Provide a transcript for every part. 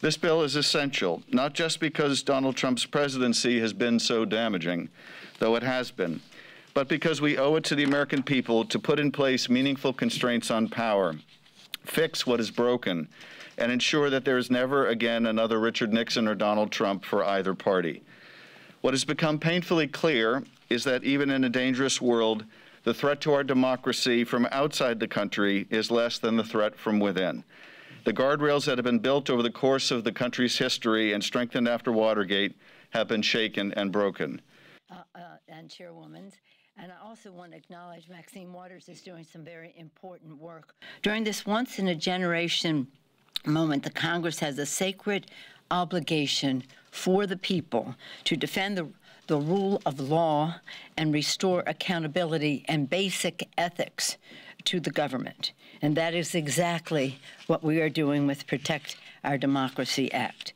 This bill is essential, not just because Donald Trump's presidency has been so damaging, though it has been, but because we owe it to the American people to put in place meaningful constraints on power, fix what is broken, and ensure that there is never again another Richard Nixon or Donald Trump for either party. What has become painfully clear is that even in a dangerous world, the threat to our democracy from outside the country is less than the threat from within. The guardrails that have been built over the course of the country's history and strengthened after Watergate have been shaken and broken. Uh, uh, and Chairwoman, and I also want to acknowledge Maxine Waters is doing some very important work. During this once in a generation moment, the Congress has a sacred obligation for the people to defend the, the rule of law and restore accountability and basic ethics to the government. And that is exactly what we are doing with Protect Our Democracy Act.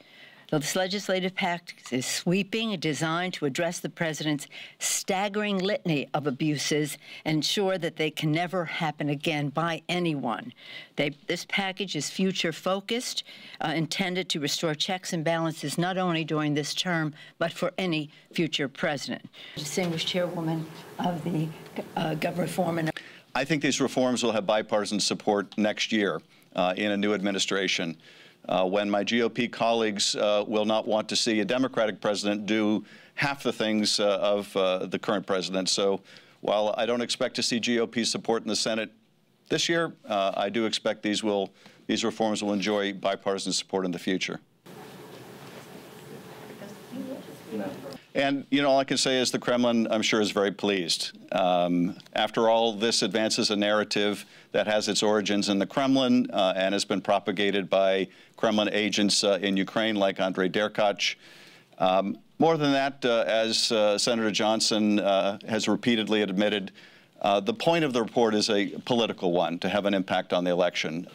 This legislative pact is sweeping, designed to address the president's staggering litany of abuses and ensure that they can never happen again by anyone. They, this package is future focused, uh, intended to restore checks and balances not only during this term, but for any future president. Distinguished Chairwoman of the uh, Government Reform and I think these reforms will have bipartisan support next year uh, in a new administration uh, when my GOP colleagues uh, will not want to see a Democratic president do half the things uh, of uh, the current president. So while I don't expect to see GOP support in the Senate this year, uh, I do expect these will these reforms will enjoy bipartisan support in the future. And, you know, all I can say is the Kremlin, I'm sure, is very pleased. Um, after all, this advances a narrative that has its origins in the Kremlin uh, and has been propagated by Kremlin agents uh, in Ukraine like Andrei Derkach. Um, more than that, uh, as uh, Senator Johnson uh, has repeatedly admitted, uh, the point of the report is a political one, to have an impact on the election.